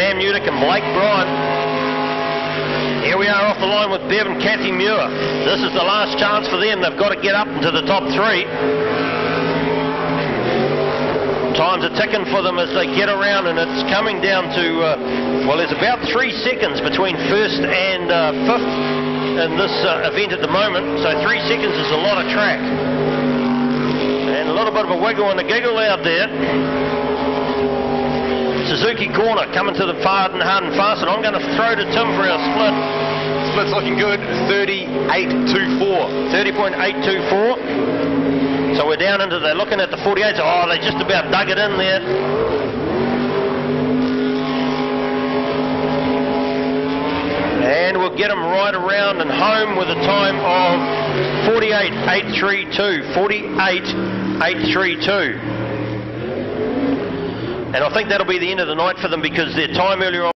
Sam Newdick and Blake Bryan. Here we are off the line with Bev and Kathy Muir. This is the last chance for them. They've got to get up into the top three. Times are ticking for them as they get around, and it's coming down to, uh, well, there's about three seconds between first and uh, fifth in this uh, event at the moment. So three seconds is a lot of track. And a little bit of a wiggle and a giggle out there. Suzuki corner coming to the far and hard and fast, and I'm going to throw to Tim for our split. Split's looking good. 38.24. 30.824. So we're down into, they're looking at the 48s. Oh, they just about dug it in there. And we'll get them right around and home with a time of 48.832. 48.832. And I think that'll be the end of the night for them because their time earlier on.